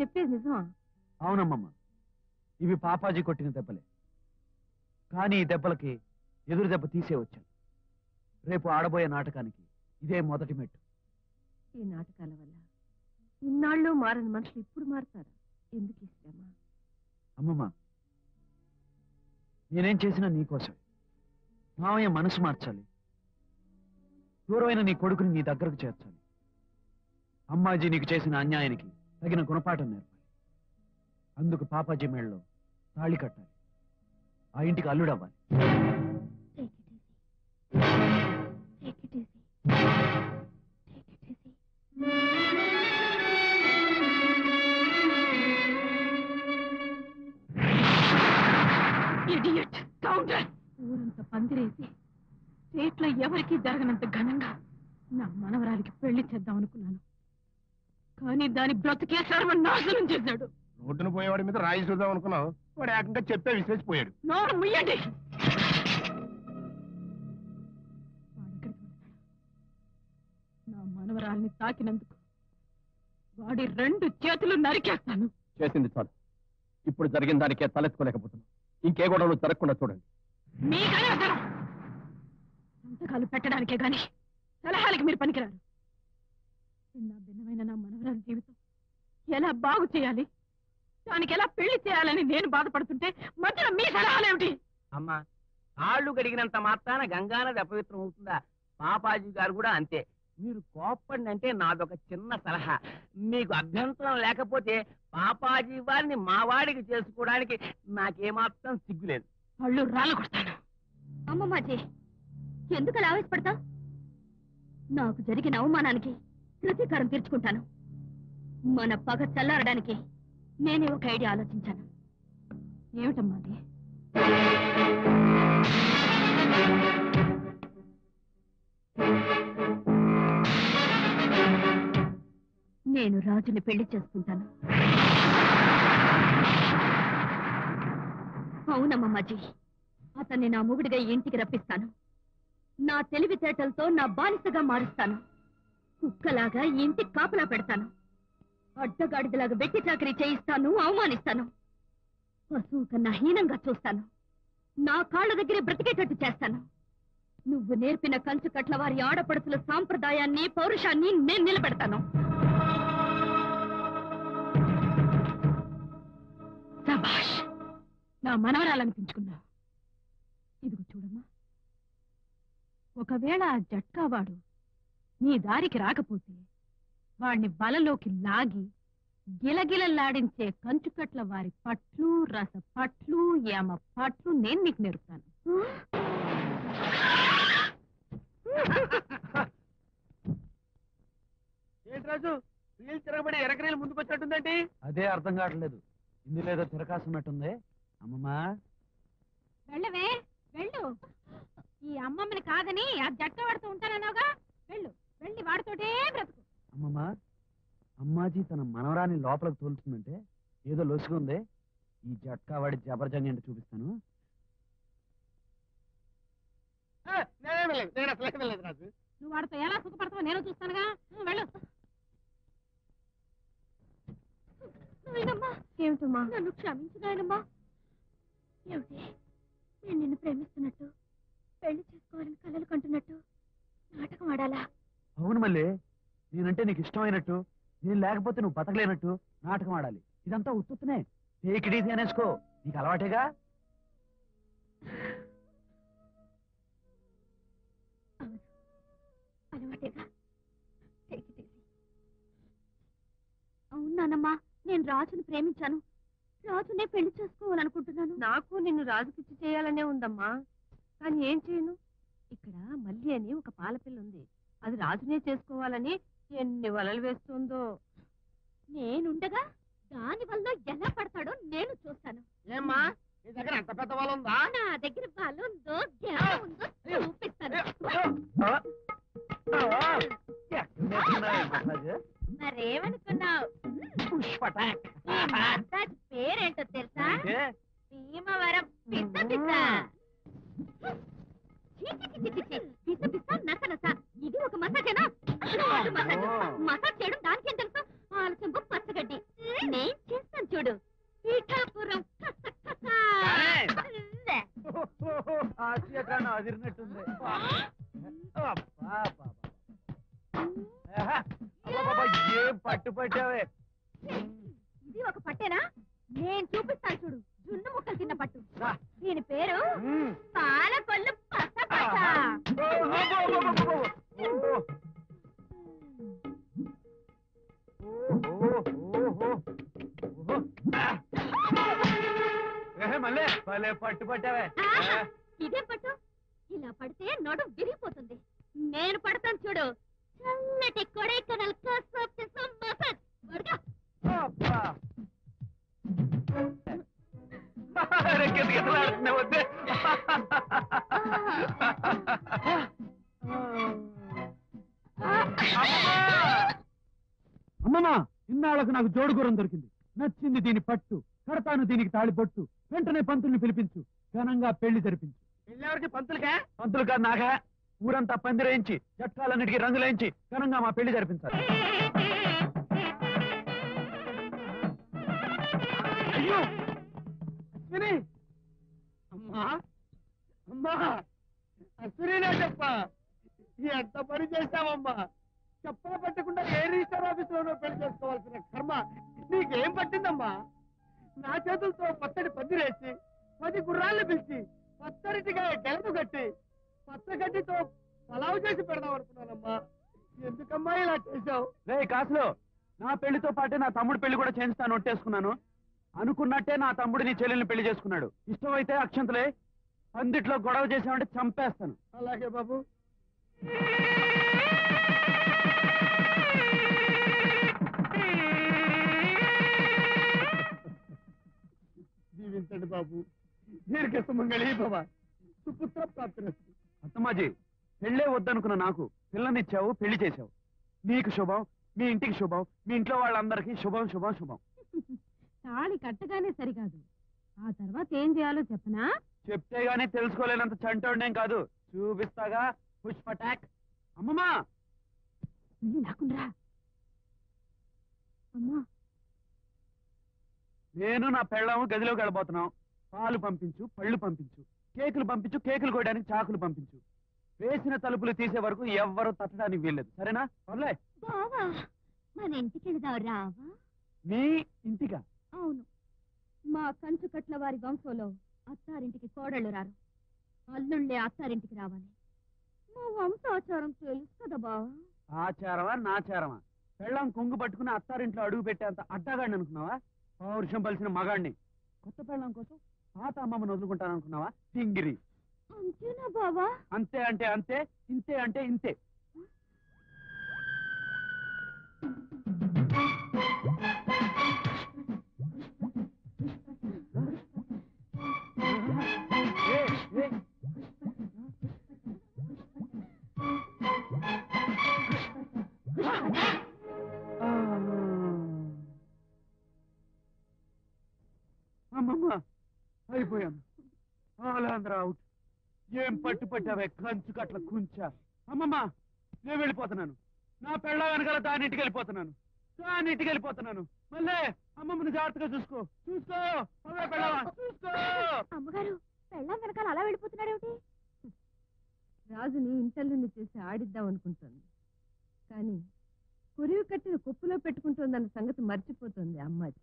చెప్పేది నిజమా? అవునమ్మమ్మ. ఇవి పాపాజీ కొట్టిన దెబ్బలే. కానీ ఈ దెబ్బలకి ఎదురు దెబ్బ తీసే వచ్చాను. రేపు ఆడబోయే నాటకానికి ఇదే మొదటి మెట్టు. ఈ నాటకాల వల్ల ఇన్నాళ్ళు మారని మనుషులు ఇప్పుడు మారుతారా? ఎందుకు శ్రమ? అమ్మమ్మ నేనేం చేసినా నీకోసం మావయ్య మనసు మార్చాలి. దూరమైన నీ కొడుకుని నీ దగ్గరకు చేర్చాలి. అమ్మాజీ నీకు చేసిన అన్యాయానికి తగిన గుణపాఠం నేర్పాలి అందుకు పాపాజీ మేళ్ళలో తాళి కట్టాలి ఆ ఇంటికి అల్లుడవ్వాలి Take it easy. Take it easy. Take it easy. Idiot! Scoundrel! ఊరంతా పందిరేసి స్టేట్లో ఎవరికీ జరగనంత ఘనంగా నా మనవరాలికి పెళ్ళి చేద్దాం అనుకున్నాను కానీ దాని బ్రతికే సర్వనాశనం చేశాడు. రోడ్డున పోయేవాడి మీద రాయి చూద్దాం అనుకున్నావు. వాడు ఏకంగా చెప్పే విసిరేసిపోయాడు. నోరు ముయ్యండి? నా మనవరాల్ని తాకినందుకు వాడి రెండు చేతులు నరికేస్తాను. చేసింది చాలు. ఇప్పుడు జరిగిన దానికే తలెత్తుకోలేకపోతున్నాం ఇంకే గొడవలు జరగకుండా చూడండి. మీకనే అర్థం సంతకాలు పెట్టడానికే గాని సలహాలకి మీరు పనికిరారు. చిన్న భిన్నమైన నా మనవరాలి జీవితం. ఎలా బాగు చేయాలి? దానికి ఎలా పెళ్ళి చేయాలని నేను బాధపడుతుంటే మధ్యలో మీ సలహాలేమిటి అమ్మా కాళ్ళు గడిగినంత మాత్రాన గంగానది అపవిత్రం అవుతుందా? పాపాజీ గారు కూడా అంతే. మీరు కోప్పండి అంటే నాదొక చిన్న సలహా. మీకు అభ్యంతరం లేకపోతే పాపాజీ వారిని మా వాడికి చేసుకోవడానికి నాకేమాత్రం సిగ్గులేదు పళ్ళు రాళ్ళు కొడతాను. అమ్మమ్మాజీ ఎందుకు అలా ఆవేశపడతా నాకు జరిగిన అవమానానికి ప్రతీకారం తీర్చుకుంటాను. మన పగ చల్లారడానికి నేనే ఒక ఐడియా ఆలోచించాను. ఏమిటమ్మా అది? నేను రాజుని పెళ్ళి చేసుకుంటాను. అవునమ్మమ్మాజీ అతన్ని నా మొగుడిగా ఇంటికి రప్పిస్తాను. నా తెలివితేటలతో నా బానిసగా మారుస్తాను. కుక్కలాగా ఇంటి ఇంటికి కాపలా పెడతాను. అడ్డగాడిదలాగా వెట్టి చాకరీ చేయిస్తాను అవమానిస్తాను. పశువు కన్నా హీనంగా చూస్తాను. నా కాళ్ళ దగ్గరే బ్రతికేటట్టు చేస్తాను. నువ్వు నేర్పిన కంచు కట్ల వారి ఆడపడుచుల సాంప్రదాయాన్ని పౌరుషాన్ని నేను నిలబెడతాను. సభాష్ నా మనవరాలనిపించుకున్నా ఇదిగో చూడమ్మా. ఒకవేళ ఆ జట్కా వాడు నీ దారికి రాకపోతే వాణ్ణి బలలోకి లాగి గిలగిలలాడించే కంచుకట్ల వారి పట్లు రస పట్లు యామ పట్లు నేను నీకు నేర్పుతాను. ఏంటి రాజు? వీళ్ళు తిరగబడి ఎరకరీలు ముందుకు వచ్చినట్టుందండి అదే అర్థం కావట్లేదు. ఇందులో తిరకాసినట్టుంది. అమ్మమ్మా. వెళ్ళవే వెళ్ళు. ఈ అమ్మమ్మని కాదని ఆ జట్క వాడుతూ ఉంటానన్నావుగా వెళ్ళు వెళ్ళి వాడితోటే బ్రతుకు అమ్మమ్మా అమ్మాజీ తన మనవరాన్ని లోపలికి తోలుతుందంటే ఏదో లొసుగుంది ఈ జట్కా వాడి జబర్జంగ్ ఏంటో చూపిస్తాను. నువ్వు వాడితో ఎలా సుఖపడతావో నేను చూస్తానుగా. వెళ్ళు. ఏమిటమ్మా? ఏమిటి? నేను నిన్ను ప్రేమిస్తున్నట్టు పెళ్ళి చేసుకోవాలని కలలు కంటున్నట్టు నాటకం ఆడాలా? అవును మళ్ళీ నేనంటే నీకు ఇష్టమైనట్టు. నేను లేకపోతే నువ్వు బతకలేనట్టు నాటకం ఆడాలి. ఇదంతా ఉత్తునే టేక్ ఇట్ ఈజీ అనేసుకో నీకు అలవాటేగా? అవును. అలవాటేగా? Take it easy. అవును నానమ్మా నేను రాజుని ప్రేమించాను. రాజునే పెళ్ళి చేసుకోవాలనుకుంటున్నాను. నాకు నిన్ను రాజుకిచ్చి చేయాలనే ఉందమ్మా. కానీ ఏం చేయను? ఇక్కడ మల్లి అని ఒక పాలపిల్ల ఉంది. అది రాజునే చేసుకోవాలని ఎన్ని వలలు వేస్తుందో నేనుండగా దాని వల్ల ఎలా పడతాడో నేను చూస్తాను ఏమ్మా నీ దగ్గర అంత పెద్ద వాళ్ళు ఉందా నా దగ్గర బలుందో జ్ఞానం ఉందో చూపిస్తాను మరేమనుకున్నావు మసాజ్ చేయడం దానికేం తెలుసు? ఆలస్యం పచ్చగడ్డి. నేను చేస్తాను చూడు. పీఠాపురం. ఆశయకాలం అదిరినట్టుంది. ఏం పట్టు పట్టావే? ఇది ఒక పట్టేనా? నేను చూపిస్తాను చూడు. జున్ను ముక్కలు తిన్న పట్టు. దీని పేరు మళ్ళీ? భలే పట్టు పట్టావే. ఇదే పట్టు. ఇలా పడితే నడు విరిగిపోతుంది. నేను పడతాను చూడు. చల్లటి కొడైకెనాల్ మసాజ్. అమ్మమ్మా ఇన్నాళ్ళకు నాకు జోడుగురం దొరికింది. నచ్చింది దీని పట్టు కడతాను దీనికి తాళిపొట్టు వెంటనే పంతుల్ని పిలిపించు. ఘనంగా పెళ్ళి జరిపించు. వెళ్ళేవరికి పంతులుగా పంతులు కాదు నాగా. ఊరంతా పందిరేయించి చట్టాలన్నిటికీ రంగులేయించి ఘనంగా మా పెళ్ళి జరిపించాలి. అయ్యో! అశ్విని! అమ్మా! అమ్మా! చెప్ప. ఎంత పని చేశావమ్మా? చెప్పా పట్టకుండా ఏ రిజిస్టర్ ఆఫీస్ లోనో పెళ్ళి చేసుకోవాల్సిన కర్మ. నీకేం పట్టిందమ్మా? నా చేతులతో పచ్చడి పందిరేసి పది గుర్రాళ్ళు పిలిచి పచ్చడిటిగా గెలదు కట్టి పచ్చగడ్డితో పలావు చేసి పెడదాం అనుకున్నానమ్మా. ఎందుకమ్మా ఇలా చేశావు? రే కాసులు నా పెళ్ళితో పాటే నా తమ్ముడు పెళ్ళి కూడా చేయిస్తాను ఒట్టేసుకున్నాను అనుకున్నట్టే నా తమ్ముడు నీ చెల్లెల్ని పెళ్ళి చేసుకున్నాడు. ఇష్టమైతే అక్షంతలే పందిట్లో గొడవ చేసామంటే చంపేస్తాను. అలాగే బాబు. బాబు. దీర్ఘ సుమంగళి భవ సుపుత్ర ప్రాప్తిరస్తు అత్తమ్మాజీ పెళ్ళే వద్దనుకున్న నాకు పిల్లనిచ్చావు పెళ్ళి చేశావు. నీకు శుభం మీ ఇంటికి శుభం మీ ఇంట్లో వాళ్ళందరికీ శుభం శుభం శుభం. తాళి కట్టగానే సరికాదు. ఆ తర్వాత ఏం చేయాలో చెప్పనా? చెప్తే గానీ తెలుసుకోలేనంత చంటోడేం కాదు. చూపిస్తాగా పుష్ప టాక్ అమ్మమ్మా! నాకుండ్రా అమ్మా. నేను నా పెళ్ళాము గదిలోకి వెళ్ళబోతున్నాం. పాలు పంపించు పళ్ళు పంపించు కేకులు పంపించు కేకులు కోయడానికి చాకులు పంపించు. వేసిన తలుపులు తీసే వరకు ఎవ్వరూ తట్టడానికి వీల్లేదు. సరేనా? పర్లే. బావా మన ఇంటికి వెళదాం రావా? మీ ఇంటిగా అవును. మా కంచు కట్ల వారి వంశంలో అత్తారింటికి కోడళ్ళు రారు. అల్లుళ్ళే అత్తారింటికి రావాలి. మా వంశాచారం తెలుసు కదా బావా? ఆచారమా నాచారమా? పెళ్ళం కొంగు పట్టుకుని అత్తారింట్లో అడుగు పెట్టేంత అడ్డగాడిని అనుకున్నావా? పౌరుషం పలిసిన మగాడిని కొత్త పెళ్ళం కోసం పాత అమ్మమ్మని వదులుకుంటాననుకున్నావా? సింగిరి. అంతేనా బావా? అంతే అంటే అంతే ఇంతే అంటే ఇంతే. అయిపోయాను. ఆలాంధ్ర అవుట్ ఏం పట్టు పట్టావే కంచు కట్ల కుంచా. అమ్మమ్మ నేను వెళ్ళిపోతున్నాను. నా పెళ్ళ వెనకాల దానింటికి వెళ్ళిపోతున్నాను. దానింటికి వెళ్ళిపోతున్నాను. మళ్ళీ అమ్మమ్మని జాగ్రత్తగా చూసుకో. చూసుకో. పదవే పెళ్ళావా? చూసుకో. అమ్మగారు పెళ్ళాం వెనకాల అలా వెళ్ళిపోతున్నాడేమిటి రాజుని ఇంటల్లుని చేసి ఆడిద్దాం అనుకుంటోంది. కానీ కురివి కట్టిన కుప్పులో పెట్టుకుంటోందన్న సంగతి మర్చిపోతుంది అమ్మాయి